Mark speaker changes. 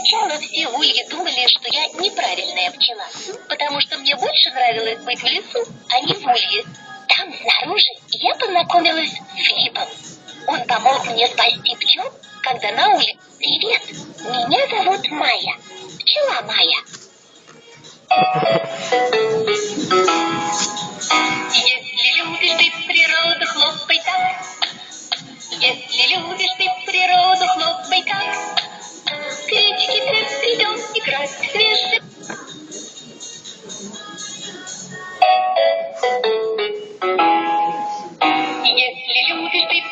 Speaker 1: Сначала все ульи думали, что я неправильная пчела, потому что мне больше нравилось быть в лесу, а не в улье. Там снаружи я познакомилась с Филиппом. Он помог мне спасти пчел, когда на улице... Привет, меня зовут Майя. Пчела Майя. Если любишь ты природу, хлопай так. Если любишь ты природу, хлопай так.